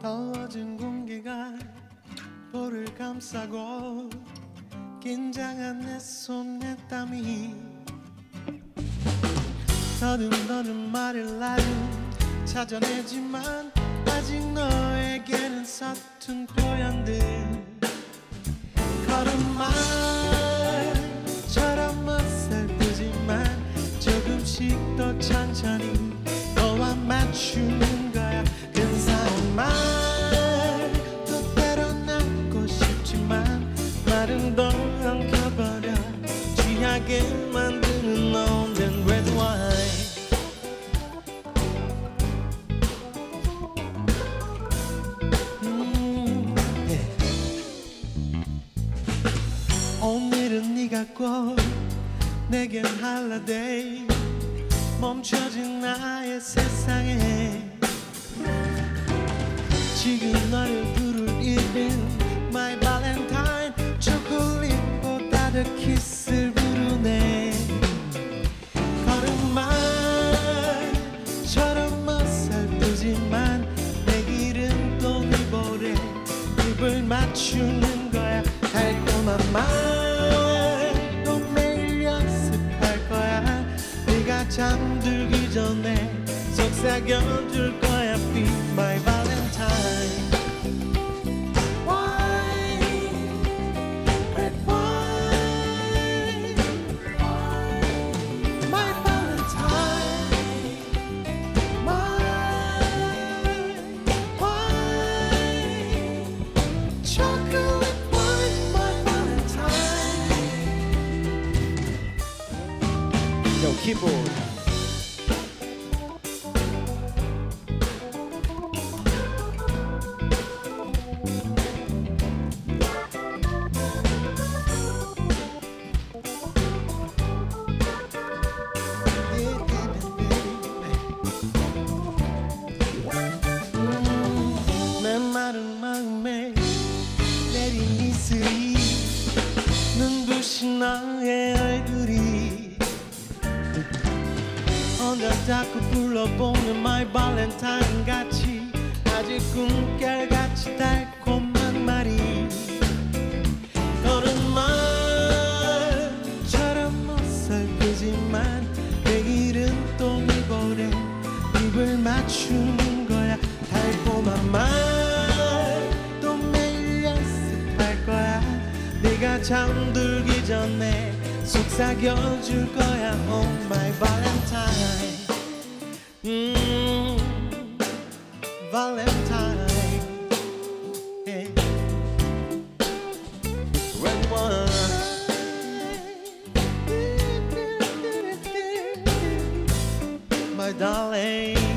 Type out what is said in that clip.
더워진 공기가 볼을 감싸고 긴장한 내 손에 땀이 더듬더듬 말을 나름 찾아내지만 아직 너에게는 서툰 표현들 더 천천히 너와 맞추는 거야. 근사한 말또 때로 남고 싶지만 말은 더 엉켜버려. 취하게 만드는 넌된 red wine. 음, 예. 오늘은 네가 꼭 내겐 할라데이 멈춰진 나의 세상에 지금 너를 부를 이름 My Valentine 초콜릿보다 더 키스를 부르네 걸음마처럼 어설프지만 내 길은 또 네 볼에 입을 맞추는 거야 달콤한 말 잠들기 전에 속삭여줄 거야 Be my Valentine Yo, keyboard. 메마른 마음에 내린 이슬이 눈부신 너의 얼굴이 혼자 자꾸 불러보는 my valentine 같이 아직 꿈결같이 달콤한 말이 걸음마처럼 어설프지만 내일은 또 이번에 입을 맞추는 거야. 달콤한 말 또 매일 연습할 거야. 네가 잠들기 전에 속삭여 줄 거야 Oh my Valentine hmm, Valentine My darling.